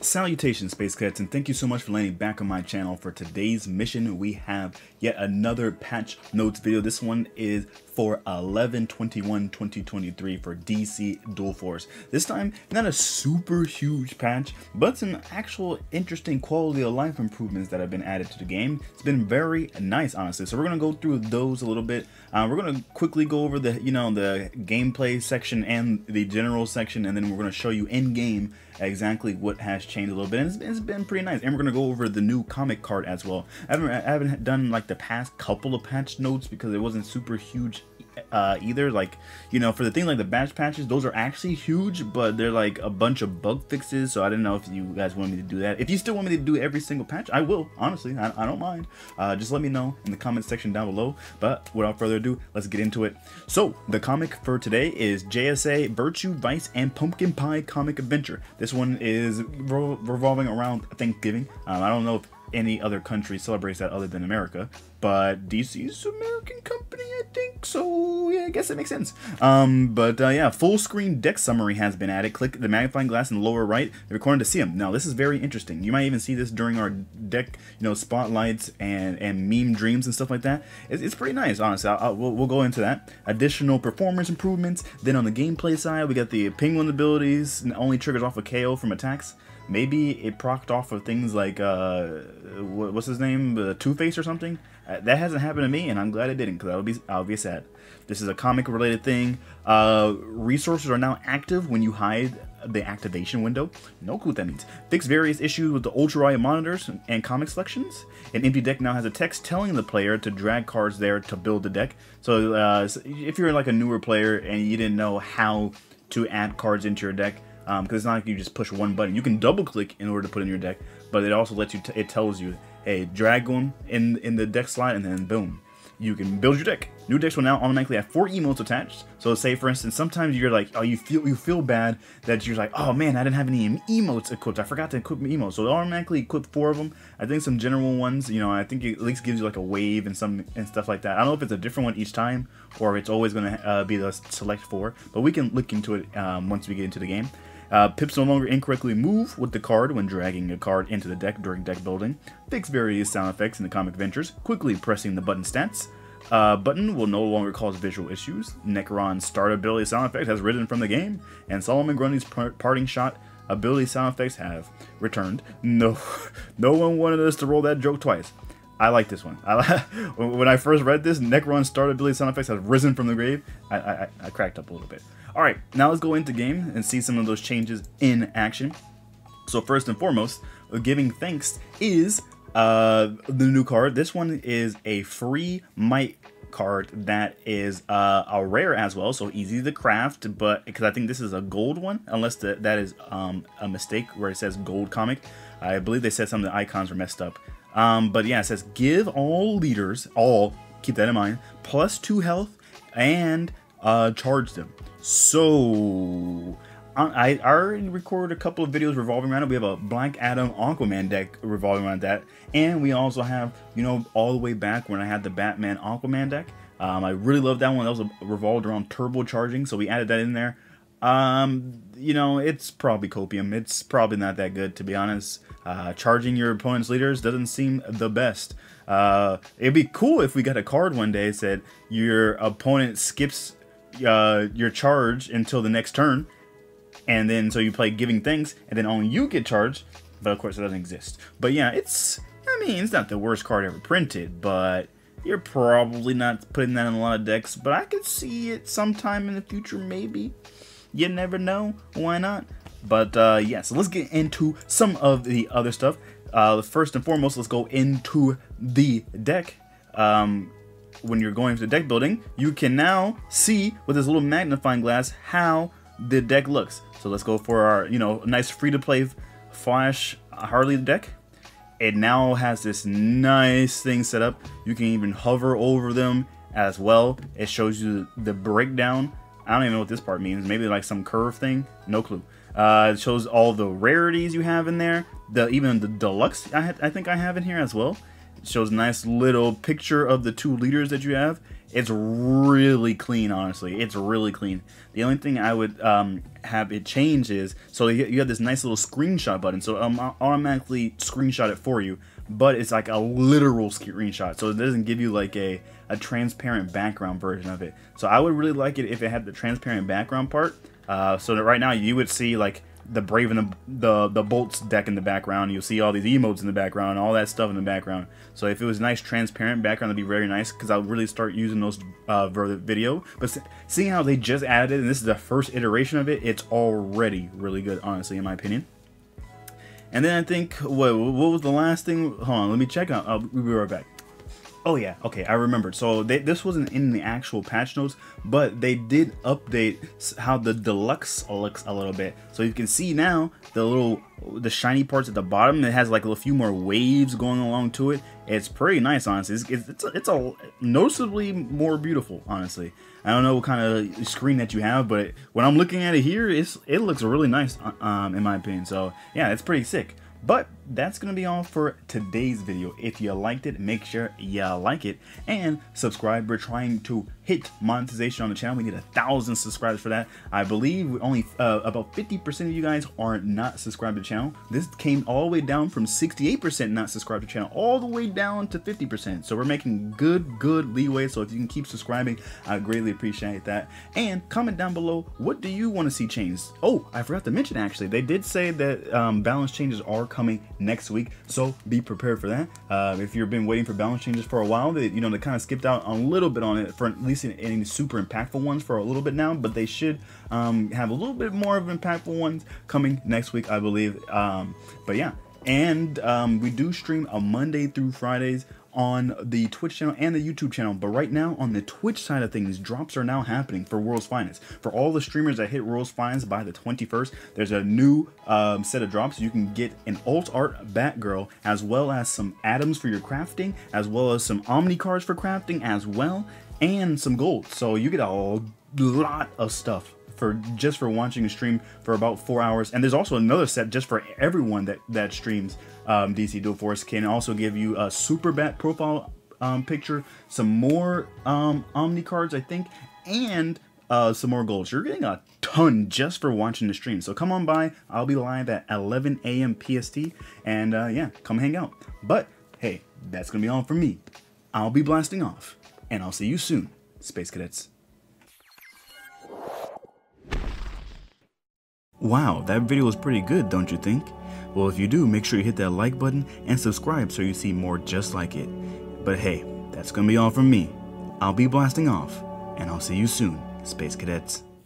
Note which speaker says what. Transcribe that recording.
Speaker 1: Salutations, Space Cadets, and thank you so much for landing back on my channel. For today's mission, we have yet another patch notes video. This one is for 11-21-2023 for DC Dual Force. This time, not a super huge patch, but some actual interesting quality of life improvements that have been added to the game. It's been very nice, honestly. So we're going to go through those a little bit. Uh, we're going to quickly go over the, you know, the gameplay section and the general section, and then we're going to show you in-game exactly what has changed a little bit. And it's, been pretty nice. And we're to go over the new comic card as well. I haven't, I haven't done like the past couple of patch notes because it wasn't super huge uh, either. Like, you know, for the thing like the batch patches, those are actually huge, but they're like a bunch of bug fixes. So I didn't know if you guys want me to do that. If you still want me to do every single patch, I will. Honestly, I, I don't mind. Uh, just let me know in the comment section down below. But without further ado, let's get into it. So the comic for today is JSA Virtue, Vice, and Pumpkin Pie Comic Adventure. This one is revolving around Thanksgiving. Um, I don't know if any other country celebrates that other than America. But DC's American company, I think. So yeah, I guess it makes sense. Um, but uh, yeah, full screen deck summary has been added. Click the magnifying glass in the lower right, recording to see them. Now this is very interesting. You might even see this during our deck, you know, spotlights and and meme dreams and stuff like that. It's, it's pretty nice, honestly. I'll, I'll, we'll, we'll go into that. Additional performance improvements. Then on the gameplay side, we got the penguin abilities. Only triggers off a KO from attacks. Maybe it procced off of things like, uh, what's his name, uh, Two-Face or something? Uh, that hasn't happened to me, and I'm glad it didn't, because that would be, I would be sad. This is a comic-related thing. Uh, resources are now active when you hide the activation window. No clue what that means. Fix various issues with the ultra monitors and comic selections. An empty deck now has a text telling the player to drag cards there to build the deck. So uh, if you're like a newer player and you didn't know how to add cards into your deck, because um, it's not like you just push one button. You can double click in order to put in your deck, but it also lets you. it tells you, hey, drag one in in the deck slot, and then boom, you can build your deck. New decks will now automatically have four emotes attached. So say for instance, sometimes you're like, oh, you feel you feel bad that you're like, oh man, I didn't have any emotes equipped. I forgot to equip emotes. So automatically equip four of them. I think some general ones, you know, I think it at least gives you like a wave and some and stuff like that. I don't know if it's a different one each time or it's always going to uh, be the select four, but we can look into it um, once we get into the game. Uh, pips no longer incorrectly move with the card when dragging a card into the deck during deck building. Fix various sound effects in the comic ventures, quickly pressing the button stats. Uh, button will no longer cause visual issues. Nekron's start ability sound effect has risen from the game, and Solomon Grundy's parting shot ability sound effects have returned. No, no one wanted us to roll that joke twice. I like this one. I, when I first read this, Nekron's start ability sound effects has risen from the grave. I, I, I cracked up a little bit. All right, now let's go into game and see some of those changes in action. So first and foremost, giving thanks is uh, the new card. This one is a free might card that is uh, a rare as well, so easy to craft. But because I think this is a gold one, unless the, that is um, a mistake where it says gold comic. I believe they said some of the icons were messed up. Um, but yeah, it says give all leaders all keep that in mind plus two health and uh, charge them. So, I, I already recorded a couple of videos revolving around it. We have a Black Adam Aquaman deck revolving around that. And we also have, you know, all the way back when I had the Batman Aquaman deck. Um, I really love that one. That was a, revolved around turbo charging, so we added that in there. Um, you know, it's probably copium. It's probably not that good, to be honest. Uh, charging your opponent's leaders doesn't seem the best. Uh, it'd be cool if we got a card one day that said your opponent skips uh, your charge until the next turn, and then so you play giving thanks, and then only you get charged. But of course, it doesn't exist. But yeah, it's I mean, it's not the worst card ever printed, but you're probably not putting that in a lot of decks. But I could see it sometime in the future, maybe. You never know. Why not? But uh, yeah, so let's get into some of the other stuff. Uh, first and foremost, let's go into the deck. Um, when you're going to deck building, you can now see with this little magnifying glass how the deck looks. So let's go for our, you know, nice free-to-play Flash Harley deck. It now has this nice thing set up. You can even hover over them as well. It shows you the breakdown. I don't even know what this part means. Maybe like some curve thing. No clue. Uh, it shows all the rarities you have in there. The even the deluxe I, I think I have in here as well shows a nice little picture of the two leaders that you have It's really clean, honestly. It's really clean. The only thing I would um, have it change is, so you, have this nice little screenshot button, so um, automatically screenshot it for you, but it's like a literal screenshot, so it doesn't give you like a, a transparent background version of it. So I would really like it if it had the transparent background part, uh, so that right now you would see like the Brave and the, the the Bolts deck in the background. You'll see all these emotes in the background, all that stuff in the background. So if it was nice transparent background, that'd be very nice because I'll really start using those uh, for the video. But seeing how they just added it, and this is the first iteration of it, it's already really good, honestly, in my opinion. And then I think, what, what was the last thing? Hold on, let me check out. I'll be right back. Oh yeah, okay, I remembered. So they, this wasn't in the actual patch notes, but they did update how the deluxe looks a little bit. So you can see now the little the shiny parts at the bottom. It has like a few more waves going along to it. It's pretty nice, honestly. It's, it's, it's, a, it's a noticeably more beautiful, honestly. I don't know what kind of screen that you have, but when I'm looking at it here, it's it looks really nice, uh, um, in my opinion. So yeah, it's pretty sick. But that's going to be all for today's video. If you liked it, make sure you like it and subscribe. We're trying to hit monetization on the channel. We need a thousand subscribers for that. I believe only uh, about 50% of you guys are not subscribed to the channel. This came all the way down from 68% not subscribed to the channel all the way down to 50%. So we're making good, good leeway. So if you can keep subscribing, I greatly appreciate that. And comment down below, what do you want to see changed? Oh, I forgot to mention actually, they did say that um, balance changes are coming next week. So be prepared for that. Uh, if you've been waiting for balance changes for a while, they, you know, they kind of skipped out a little bit on it for at least any super impactful ones for a little bit now, but they should um, have a little bit more of impactful ones coming next week, I believe. Um, but yeah, and um, we do stream a Monday through Fridays on the Twitch channel and the YouTube channel. But right now, on the Twitch side of things, drops are now happening for World's Finest. For all the streamers that hit World's Finest by the 21st, there's a new um, set of drops. You can get an alt art Batgirl, as well as some atoms for your crafting, as well as some Omni cards for crafting as well, and some gold. So you get a lot of stuff for just for watching a stream for about four hours. And there's also another set just for everyone that that streams um, DC Dual Force. Can also give you a super bat profile um, picture, some more um, Omni cards, I think, and uh, some more gold. You're getting a ton just for watching the stream. So come on by. I'll be live at 11 a.m. PST, and uh, yeah, come hang out. But hey, that's gonna be all from me. I'll be blasting off, and I'll see you soon, Space Cadets. Wow, that video was pretty good, don't you think? Well, if you do, make sure you hit that like button and subscribe so you see more just like it. But hey, that's gonna be all from me. I'll be blasting off, and I'll see you soon, Space Cadets.